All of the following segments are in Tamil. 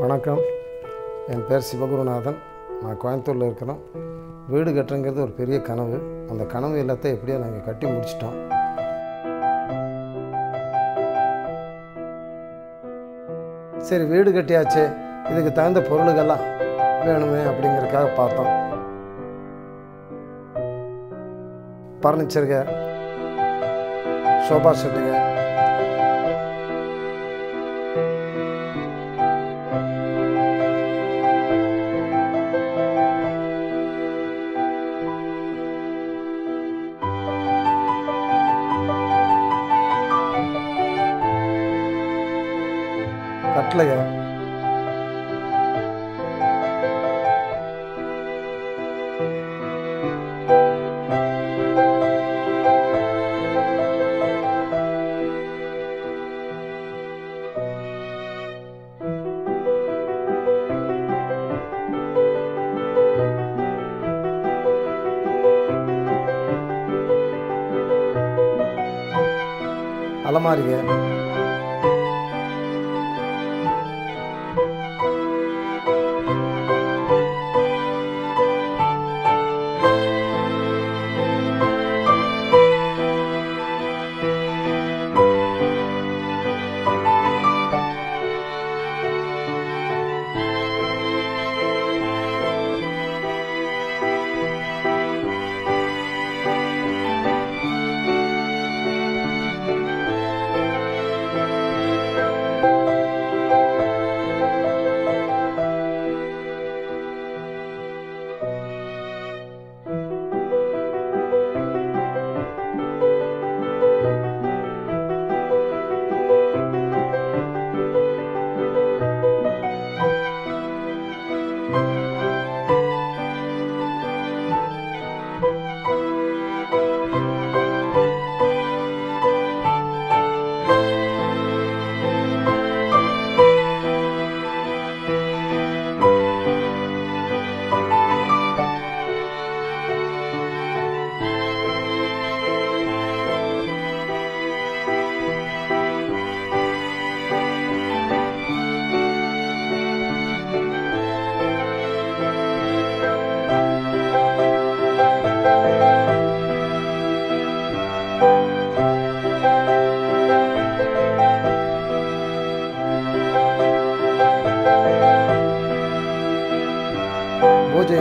வணக்கம். என் பேர் சிவகுருநாதன். நான் கோயம்புத்தூரில் இருக்கிறோம் வீடு கட்டுறங்கிறது ஒரு பெரிய கனவு. அந்த கனவு எல்லாத்தையும் எப்படியோ நாங்கள் கட்டி முடிச்சிட்டோம். சரி வீடு கட்டியாச்சு. இதுக்கு தகுந்த பொருளுகள்லாம் வேணுமே அப்படிங்கிறதுக்காக பார்த்தோம். ஃபர்னிச்சருங்க சோஃபா செட்டுங்க கட்டளைங்க அலமாரிங்க பூஜை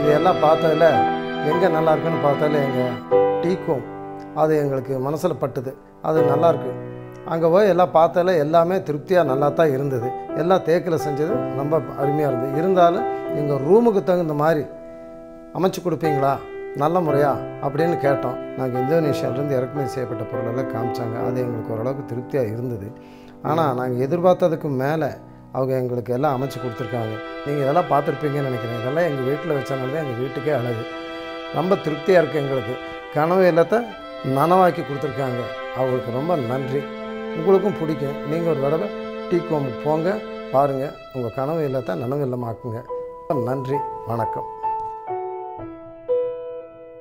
இதெல்லாம் பார்த்ததுல எங்கே நல்லா இருக்குன்னு பார்த்தாலே எங்கள் டீக்கும் அது எங்களுக்கு மனசில் பட்டுது. அது நல்லாயிருக்கு அங்கே போய் எல்லாம் பார்த்தால எல்லாமே திருப்தியாக நல்லா தான் இருந்தது. எல்லாம் தேக்கில் செஞ்சது ரொம்ப அருமையாக இருந்தது. இருந்தாலும் எங்கள் ரூமுக்கு தகுந்த மாதிரி அமைச்சு கொடுப்பீங்களா? நல்ல முறையா அப்படின்னு கேட்டோம். நாங்கள் இந்தோனேஷியாவிலேருந்து இறக்குமதி செய்யப்பட்ட பொருளெல்லாம் காமிச்சாங்க. அது எங்களுக்கு ஓரளவுக்கு திருப்தியாக இருந்தது. ஆனால் நாங்கள் எதிர்பார்த்ததுக்கு மேலே அவங்க எங்களுக்கு எல்லாம் அமைச்சு கொடுத்துருக்காங்க. நீங்கள் இதெல்லாம் பார்த்துருப்பீங்கன்னு நினைக்கிறேன். இதெல்லாம் எங்கள் வீட்டில் வச்சனால தான் எங்கள் வீட்டுக்கே அழகு. ரொம்ப திருப்தியாக இருக்குது எங்களுக்கு. கனவு இல்லத்தை நனவாக்கி கொடுத்துருக்காங்க. அவங்களுக்கு ரொம்ப நன்றி. உங்களுக்கும் பிடிக்கும். நீங்கள் ஒரு தடவை டீ கோமுக்கு போங்க. பாருங்கள் உங்கள் கனவு இல்லத்தை நனவு இல்லமாக்குங்க. ரொம்ப நன்றி. வணக்கம்.